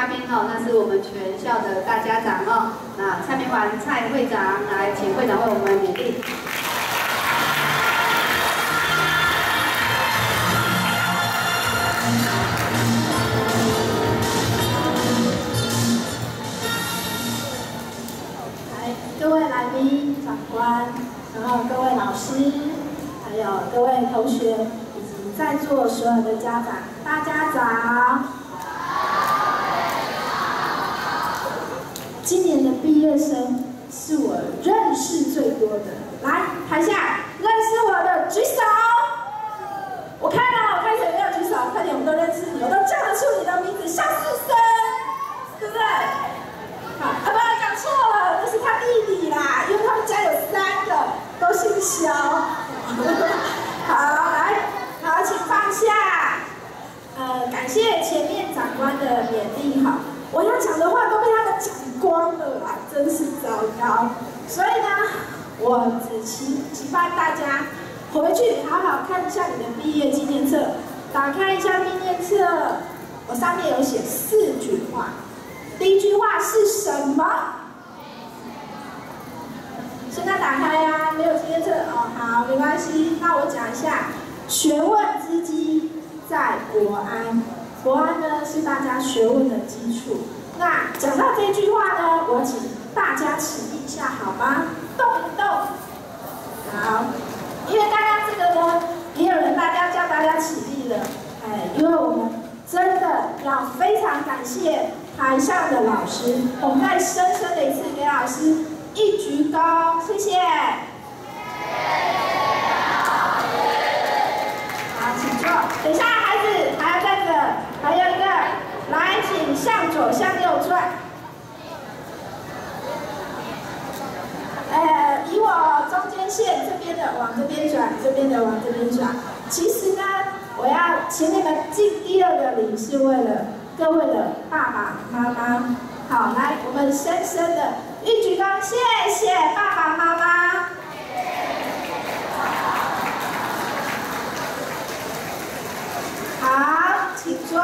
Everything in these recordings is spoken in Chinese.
嘉宾哦，那是我们全校的大家长哦。那蔡明环蔡会长来，请会长为我们勉励。来，各位来宾、长官，然后各位老师，还有各位同学，以及在座所有的家长，大家早。今年的毕业生是我认识最多的，来台下认识我的举手。我看到，我看谁没有举手？快点，我们都认识你，我都叫得出你的名字，肖世生，对不对？好，啊不，讲错了，那是他弟弟啦，因为他们家有三个都姓肖。好，来，好，请放下。呃，感谢前面长官的勉励，好，我要讲的话都被他们讲光了啦，真是糟糕。所以呢，我只期期盼大家回去好好看一下你的毕业纪念册，打开一下纪念册，我上面有写四句话。第一句话是什么？现在打开呀、没有纪念册哦，好，没关系。那我讲一下，学问之基在国安，国安呢是大家学问的基础。那讲到这句话呢，我请大家起立一下好吗？动一动。好，因为刚刚这个呢，也有人大家叫大家起立了，哎，因为我们真的要非常感谢台上的老师，我们再深深的一次给老师一鞠躬，谢谢。好，请坐。等一下，孩子还要站着，还有一个，来，请向左向右转。呃，以我中间线这边的往这边转，这边的往这边转。其实呢，我要请你们敬第二个礼，是为了各位的爸爸妈妈。好，来，我们深深的一鞠躬，谢谢爸爸妈妈。好，请坐。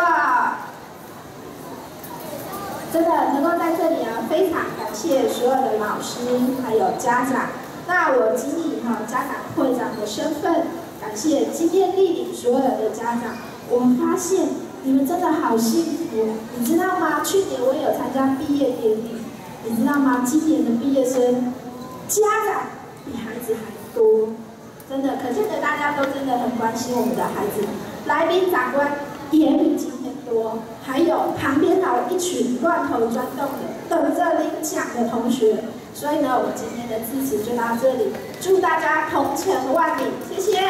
真的能够在这里啊，非常感谢所有的老师还有家长。那我仅以哈家长会长的身份，感谢今天莅临所有的家长。我们发现你们真的好幸福，你知道吗？去年我也有参加毕业典礼，你知道吗？今年的毕业生家长比孩子还多，真的可见得大家都真的很关心我们的孩子。来宾长官也比今天多，还有旁边还有一群乱头钻洞的等着领奖的同学。所以呢，我今天的致辞就到这里，祝大家鹏程万里，谢谢。